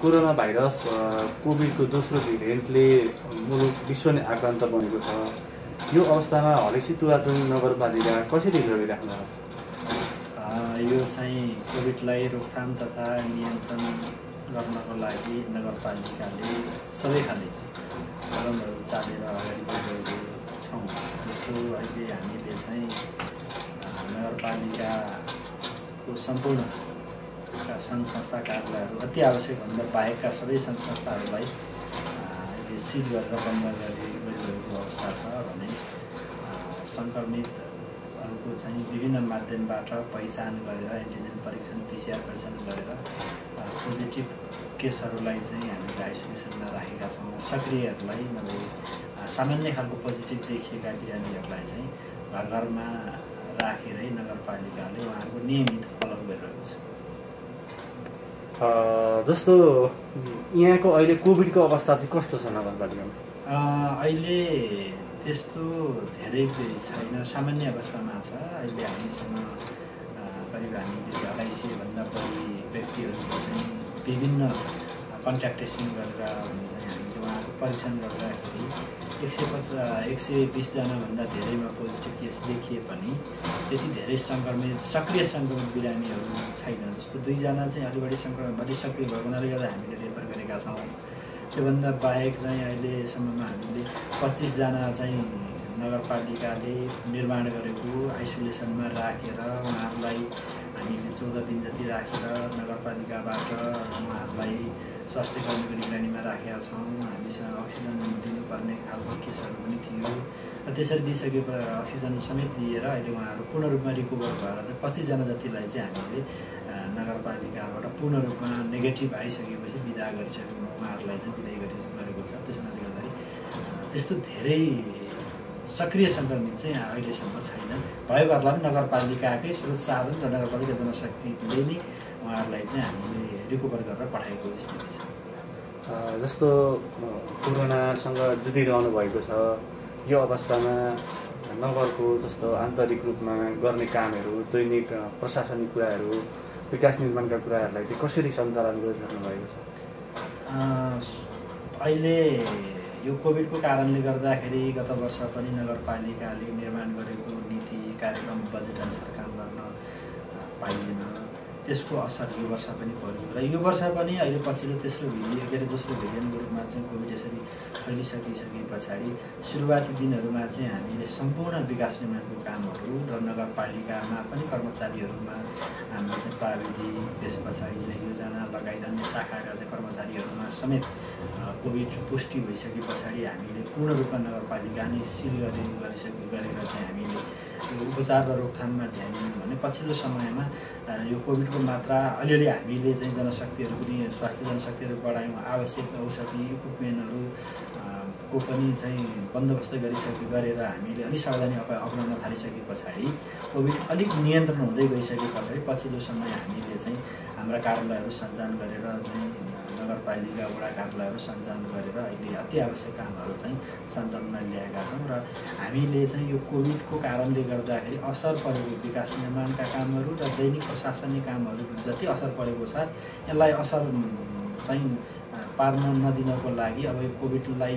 Corona virus कोभिडको दोस्रो भेरिएन्टले मुलुक विश्व नै आक्रान्त बनेको छ। यो अवस्थामा हलेसी तुलाचुङ नगरपालिका कसरी लडिराख्नु भएको छ यो चाहिँ कोभिडलाई रोकथाम तथा नियन्त्रण गर्नको लागि नगरपालिकाले सबै खाले कदमहरू चालेर अगाडि बढिरहेको छौँ। जस्तो अहिले हामीले चाहिँ नगरपालिकाको सम्पूर्ण सङ्घ संस्था कार्यालयहरू अति आवश्यकभन्दा बाहेकका सबै सङ्घ संस्थाहरूलाई सिल गरेर बन्द गरिरहेको अवस्था छ भने सङ्क्रमितहरूको चाहिँ विभिन्न माध्यमबाट पहिचान गरेर एन्टिजेन परीक्षण पिसिआर परीक्षण गरेर पोजिटिभ केसहरूलाई चाहिँ हामीले आइसोलेसनमा राखेका छौँ। सक्रियहरूलाई नभए सामान्य खालको पोजिटिभ देखिएका बिरामीहरूलाई चाहिँ घर घरमा राखेरै नगरपालिकाले उहाँहरूको नियमित फलोअप गरिरहेको छ। जस्तो यहाँको अहिले कोभिडको अवस्था चाहिँ कस्तो छ नगरपालिकामा? अहिले त्यस्तो धेरै छैन। सामान्य अवस्थामा छ। अहिले हामीसँग करिब हामीले अढाई सयभन्दा बढी व्यक्तिहरूको चाहिँ विभिन्न कन्ट्याक्ट टेस्टिङ गरेर हामीले उहाँको परीक्षण गर्दाखेरि एक सय पचास एक सय बिसजनाभन्दा धेरैमा पोजिटिभ केस देखिए पनि त्यति धेरै सङ्क्रमित सक्रिय सङ्क्रमित बिरामीहरू छैन। जस्तो दुईजना चाहिँ अलि बढी सङ्क्रमण बढी सक्रिय भएको हुनाले गर्दा हामीले रेफर गरेका छौँ। त्योभन्दा बाहेक चाहिँ अहिलेसम्ममा हामीले पच्चिसजना चाहिँ नगरपालिकाले निर्माण गरेको आइसोलेसनमा राखेर उहाँहरूलाई हामीले चौध दिन जति राखेर नगरपालिकाबाट उहाँहरूलाई स्वास्थ्य कर्मीको निगरानीमा राखेका छौँ हामीसँग अक्सिजन दिनुपर्ने खालको केसहरू पनि थियो। र त्यसरी दिइसकेपछि अक्सिजन समेत दिएर अहिले उहाँहरू पूर्ण रूपमा रिकभर भएर चाहिँ पच्चिसजना जतिलाई चाहिँ हामीले नगरपालिकाबाट पूर्ण रूपमा नेगेटिभ आइसकेपछि विदा गरिसकेको उहाँहरूलाई चाहिँ विदाय गरेको छ। त्यस हुनाले गर्दाखेरि त्यस्तो धेरै सक्रिय सङ्क्रमित चाहिँ अहिलेसम्म छैन। भएकोहरूलाई पनि नगरपालिकाकै स्रोत साधन र नगरपालिका जनशक्तिले नै उहाँहरूलाई चाहिँ हामीले रिकभर गरेर पठाएको स्थिति जस्तो कोरोनासँग जुधिरहनु भएको छ यो अवस्थामा नगरको जस्तो आन्तरिक रूपमा गर्ने कामहरू दैनिक प्रशासनिक कुराहरू विकास निर्माणका कुराहरूलाई चाहिँ कसरी सञ्चालन गरिराख्नु भएको छ? अहिले यो कोभिडको कारणले गर्दाखेरि गत वर्ष पनि नगरपालिकाले निर्माण गरेको नीति कार्यक्रम बजेट अनुसार काम गर्न पाइएन त्यसको असर यो वर्ष पनि पर्यो। र यो वर्ष पनि अहिले पछिल्लो तेस्रो भिडियो के अरे दोस्रो भिडियोको रूपमा चाहिँ कोभिड यसरी फैलिसकिसके पछाडि सुरुवाती दिनहरूमा चाहिँ हामीले सम्पूर्ण विकास निर्माणको कामहरू र नगरपालिकामा पनि कर्मचारीहरूमा हाम्रो चाहिँ प्राविधि त्यस पछाडि चाहिँ योजना लगायत अन्य शाखाका चाहिँ कर्मचारीहरूमा समेत कोभिड पुष्टि भइसके पछाडि हामीले पूर्ण रूपमा नगरपालिका नै सिल गरे गरिसके गरेर चाहिँ हामीले उपचार र रोकथाममा ध्यान दियौँ भने पछिल्लो समयमा यो कोभिडको मात्रा अलिअलि हामीले चाहिँ जनशक्तिहरू पनि स्वास्थ्य जनशक्तिहरू बढायौँ आवश्यक औषधि इक्विपमेन्टहरू को पनि चाहिँ बन्दोबस्त गरिसके गरेर हामीले अलिक सावधानी अप अप्नाउन थालिसके पछाडि कोभिड अलिक नियन्त्रण हुँदै गइसके पछाडि पछिल्लो समय हामीले चाहिँ हाम्रा कार्यालयहरू सञ्चालन गरेर चाहिँ नगरपालिका वडा कार्यालयहरू सञ्चालन गरेर अहिले अति आवश्यक कामहरू चाहिँ सञ्चालनमा ल्याएका छौँ र हामीले चाहिँ यो कोभिडको कारणले गर्दाखेरि असर परेको विकास निर्माणका कामहरू र दैनिक प्रशासनिक कामहरू जति असर परेको छ यसलाई असर चाहिँ पार्न नदिनको लागि अब यो कोभिडलाई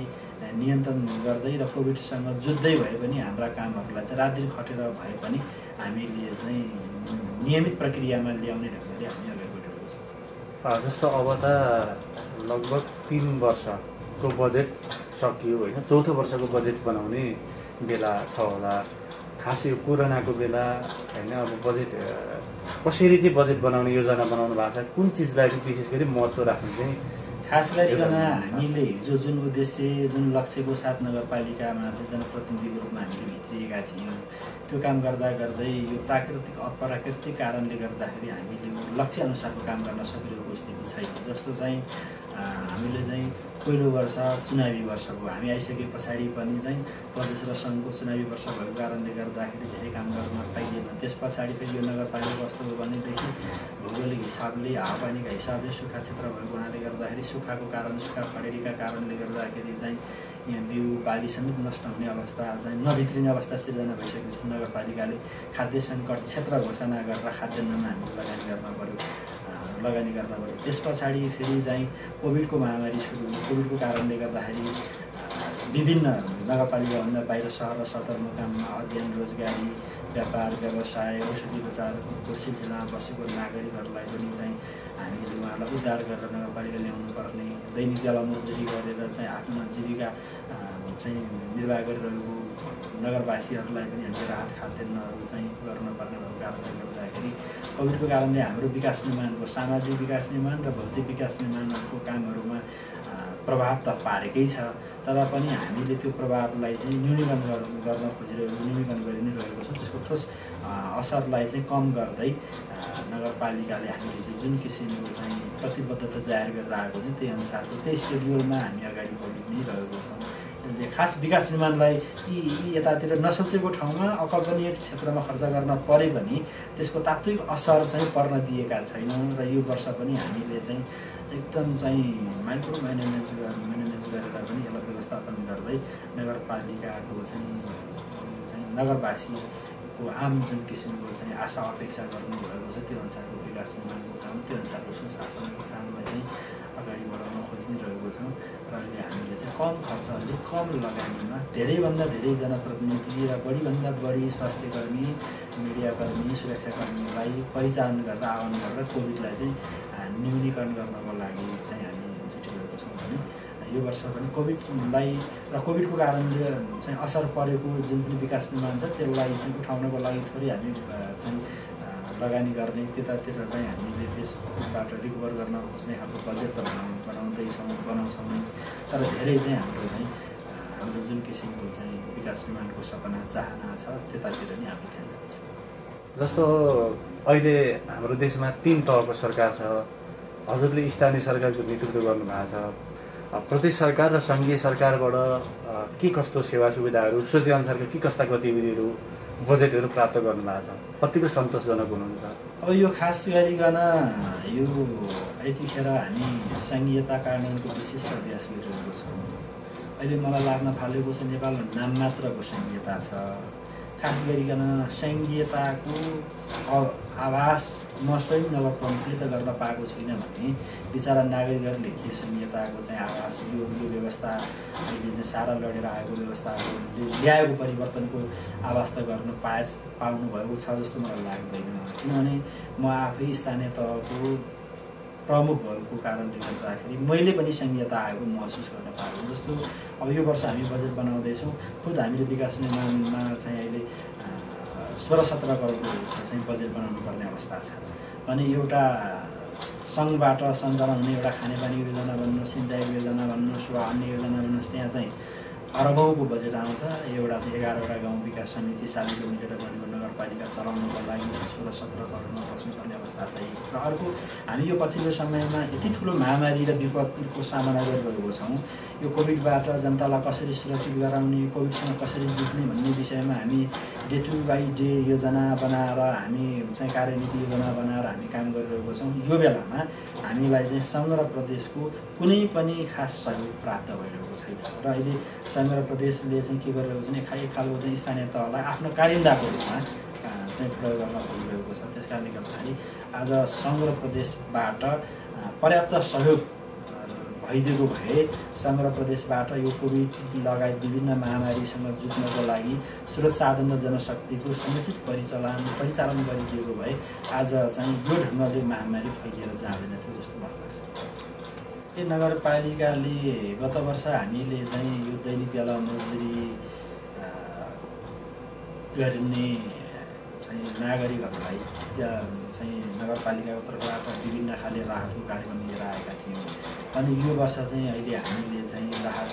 नियन्त्रण गर्दै र कोभिडसँग जुझ्दै भए पनि हाम्रा कामहरूलाई चाहिँ रात्रि खटेर भए पनि हामीले चाहिँ नियमित प्रक्रियामा ल्याउने ढङ्गले हामी जस्तो अब त लगभग तिन वर्षको बजेट सकियो होइन। चौथो वर्षको बजेट बनाउने बेला छ होला। खास यो कोरोनाको बेला होइन अब बजेट कसरी चाहिँ बजेट बनाउने योजना बनाउनु भएको छ कुन चिजलाई चाहिँ विशेष गरी महत्त्व राख्नु चाहिँ खास गरिकन हामीले हिजो जुन उद्देश्य जुन लक्ष्यको साथ नगरपालिकामा चाहिँ जनप्रतिनिधिको रूपमा हामीले भित्रिएका थियौँ त्यो काम गर्दा गर्दै यो प्राकृतिक अप्राकृतिक कारणले गर्दाखेरि हामीले लक्ष्य अनुसारको काम गर्न सकिरहेको स्थिति छैन। जस्तो चाहिँ हामीले चाहिँ पहिलो वर्ष चुनावी वर्ष भयो हामी आइसके पछाडि पनि चाहिँ प्रदेश र सङ्घको चुनावी वर्ष भएको कारणले गर्दाखेरि धेरै काम गर्न पाइँदैन। त्यस पछाडि फेरि यो नगरपालिका कस्तो हो भनेदेखि भौगोलिक हिसाबले हावापानीका हिसाबले सुक्खा क्षेत्र भएको हुनाले गर्दाखेरि सुक्खाको कारण सुक्खा खडेरीका कारणले गर्दाखेरि चाहिँ यहाँ बिउ बाली समेत नष्ट हुने अवस्था चाहिँ नभित्रिने अवस्था सिर्जना भइसकेपछि नगरपालिकाले खाद्य सङ्कट क्षेत्र घोषणा गरेर खाद्यान्नमा हामीले लगानी गर्न पऱ्यो लगानी गर्न पऱ्यो त्यस पछाडि फेरि चाहिँ कोभिडको महामारी सुरु कोभिडको कारणले गर्दाखेरि विभिन्न नगरपालिकाभन्दा बाहिर सहर र सदरमुकाममा अध्ययन रोजगारी व्यापार व्यवसाय औषधि उपचारको सिलसिलामा बसेको नागरिकहरूलाई पनि चाहिँ हामीले उहाँहरूलाई उद्धार गरेर नगरपालिका ल्याउनु पर्ने दैनिक जलमजदुरी गरेर चाहिँ आफ्नो जीविका चाहिँ निर्वाह गरिरहेको नगरवासीहरूलाई पनि हामीले राहत खाद्यान्नहरू चाहिँ गर्नुपर्ने भएको कारणले गर्दाखेरि कोभिडको कारणले हाम्रो विकास निर्माणको सामाजिक विकास निर्माण र भौतिक विकास निर्माणको कामहरूमा प्रभाव त पारेकै छ तर पनि हामीले त्यो प्रभावलाई चाहिँ न्यूनीकरण गर्न खोजिरहेको न्यूनीकरण गरि नै रहेको छौँ। त्यसको ठोस असरलाई चाहिँ कम गर्दै नगरपालिकाले हामीले चाहिँ जुन किसिमको चाहिँ प्रतिबद्धता जाहेर गरेर आएको छ त्यही अनुसारको त्यही सेड्युलमा हामी अगाडि बढी नै रहेको छौँ। खास विकास निर्माणलाई यी यतातिर नसोचेको ठाउँमा अकल्पनीय क्षेत्रमा खर्च गर्न परे पनि त्यसको तात्विक असर चाहिँ पर्न दिएका छैनौँ र यो वर्ष पनि हामीले चाहिँ एकदम चाहिँ माइक्रो म्यानेज म्यानेज गरेर पनि यसलाई व्यवस्थापन गर्दै नगरपालिकाको चाहिँ चाहिँ नगरवासीको आम जुन किसिमको चाहिँ आशा अपेक्षा गर्नुभएको छ त्यो अनुसारको विकास निर्माणको काम त्यो अनुसारको सुशासनको कामलाई चाहिँ अगाडि बढाउन खोजि रहेको छौँ र अहिले हामीले चाहिँ कम खर्चले कम लगानीमा धेरैभन्दा धेरै जनप्रतिनिधि र बढीभन्दा बढी स्वास्थ्य कर्मी मिडियाकर्मी सुरक्षाकर्मीलाई परिचालन गरेर आह्वान गरेर कोभिडलाई चाहिँ न्यूनीकरण गर्नको लागि चाहिँ हामी जुटिरहेको छौँ भने यो वर्ष पनि कोभिडलाई र कोभिडको कारणले चाहिँ असर परेको जुन पनि विकास निर्माण छ त्यसलाई चाहिँ उठाउनको लागि थोरै हामी चाहिँ लगानी गर्ने त्यतातिर चाहिँ हामीले त्यसबाट रिकभर गर्न खोज्ने खालको बजेट त बनाउ बनाउँदैछौँ बनाउँछौँ नै। तर धेरै चाहिँ हाम्रो चाहिँ हाम्रो जुन किसिमको चाहिँ विकास निर्माणको सपना चाहना छ त्यतातिर नै हाम्रो ध्यान जान्छ। जस्तो अहिले हाम्रो देशमा तिन तहको सरकार छ। हजुरले स्थानीय सरकारको नेतृत्व गर्नुभएको छ। प्रदेश सरकार र सङ्घीय सरकारबाट के कस्तो सेवा सुविधाहरू सोचेअनुसारको के कस्ता गतिविधिहरू बजेटहरू प्राप्त गर्नुभएको छ। कतिको सन्तोषजनक हुनुहुन्छ? अब यो खास गरिकन यो यतिखेर हामी सङ्घीयता कानुनको विशिष्ट अभ्यास गरिरहेको छौँ। अहिले मलाई लाग्न थालेको छ नेपालमा नाम मात्रको सङ्घीयता छ। खास गरिकन सङ्घीयताको आवास म स्वयं नगर प्रमुखले त गर्न पाएको छुइनँ भने बिचरा नागरिकहरूले के सङ्घीयताको चाहिँ आवास यो यो व्यवस्था अहिले चाहिँ सारा लडेर आएको व्यवस्थाहरूले ल्याएको परिवर्तनको आवास त गर्न पाए पाउनुभएको छ जस्तो मलाई लाग्दैन। किनभने म आफै स्थानीय तहको प्रमुख भएको कारणले गर्दाखेरि मैले पनि सङ्घीयता आएको महसुस गर्न पाएको जस्तो अब यो वर्ष हामी बजेट बनाउँदैछौँ खुद हामीले विकास निर्माणमा चाहिँ अहिले सोह्र सत्र करोडको चाहिँ बजेट बनाउनु पर्ने अवस्था छ। अनि एउटा सङ्घबाट सञ्चालन हुने एउटा खानेपानी योजना भन्नुहोस् सिँचाइ योजना भन्नुहोस् वा अन्य योजना भन्नुहोस् त्यहाँ चाहिँ अरबौँको बजेट आउँछ। एउटा चाहिँ एघारवटा गाउँ विकास समिति सालिलो मिलेर गरेको नगरपालिका चलाउनुको लागि सोह्र सत्र करोडमा बस्नुपर्ने अवस्था छ र अर्को हामी यो पछिल्लो समयमा यति ठुलो महामारी र विपत्तिको सामना गरिरहेको छौँ। यो कोभिडबाट जनतालाई कसरी सुरक्षित गराउने कोभिडसँग कसरी जुट्ने भन्ने विषयमा हामी डे टु बाई डे योजना बनाएर हामी चाहिँ कार्यनीति योजना बनाएर हामी काम गरिरहेको छौँ। यो बेलामा हामीलाई चाहिँ सङ्घ र प्रदेशको कुनै पनि खास सहयोग प्राप्त भइरहेको छैन। र अहिले सङ्घ र प्रदेशले चाहिँ के गरिरहेको छ भने एक खालको चाहिँ स्थानीय तहलाई आफ्नो कारिन्दाको रूपमा चाहिँ प्रयोग गर्न खोजिरहेको छ। त्यस कारणले गर्दाखेरि आज सङ्घ र प्रदेशबाट पर्याप्त सहयोग भइदिएको भए सङ्घ र प्रदेशबाट यो कोभिड लगायत विभिन्न महामारीसँग जुझ्नको लागि स्रोत साधन र जनशक्तिको समुचित परिचालन परिचालन गरिदिएको भए आज चाहिँ यो ढङ्गले महामारी फैलिएर जाँदैन थियो जस्तो मलाई लाग्छ यो नगरपालिकाले गत वर्ष हामीले चाहिँ यो दैनिक जल मजदुरी गर्ने चाहिँ नागरिकहरूलाई चाहिँ नगरपालिकाको तर्फबाट विभिन्न खाले राहतको कार्यक्रम लिएर आएका थियौँ। अनि यो वर्ष चाहिँ अहिले हामीले चाहिँ राहत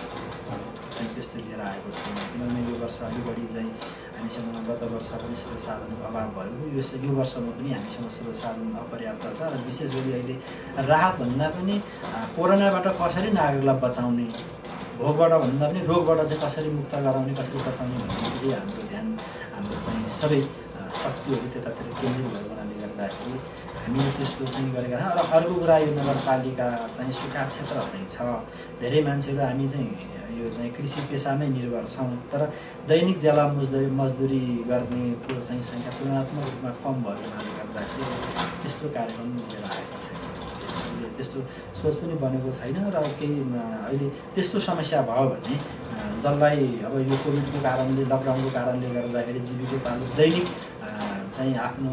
चाहिँ त्यस्तो लिएर आएको छैन किनभने यो वर्ष अलिक बढी चाहिँ हामीसँग गत वर्ष पनि स्रोत अभाव भयो। यो यो वर्षमा पनि हामीसँग स्रोत साधन अपर्याप्त छ र विशेष गरी अहिले राहतभन्दा पनि कोरोनाबाट कसरी नागरिकलाई बचाउने भोगबाट भन्दा पनि रोगबाट चाहिँ कसरी मुक्त गराउने कसरी बचाउने भन्ने हाम्रो ध्यान हाम्रो चाहिँ सबै शक्तिहरू त्यतातिर केन्द्रित भएको हुनाले गर्दाखेरि हामीले त्यस्तो चाहिँ गरेका छौँ। र अर्को कुरा यो नगरपालिका चाहिँ सुखा क्षेत्र चाहिँ छ। धेरै मान्छेहरू हामी चाहिँ यो चाहिँ कृषि पेसामै निर्भर छौँ। तर दैनिक ज्याला मजदुरी मजदुरी गर्नेको चाहिँ सङ्ख्या तुलनात्मक रूपमा कम भएको हुनाले गर्दाखेरि त्यस्तो कार्यक्रम लिएर आएका छैन। त्यस्तो सोच पनि बनेको छैन र केही अहिले त्यस्तो समस्या भयो भने जसलाई अब यो कोभिडको कारणले लकडाउनको कारणले गर्दाखेरि जीविकोपालो दैनिक चाहिँ आफ्नो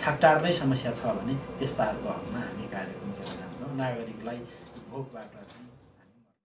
छाकटार्नै समस्या छ भने त्यस्ताहरूको हकमा हामी कार्यक्रम गर्न जान्छौँ। नागरिकलाई भोकबाट चाहिँ